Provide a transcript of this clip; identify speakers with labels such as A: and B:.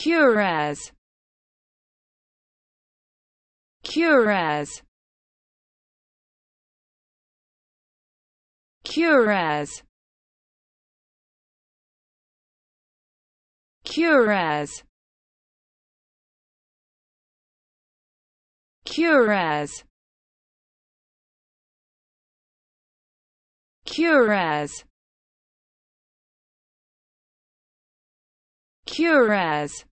A: Cures. Cures. Cures. Cures. Cures. Cures. Curaz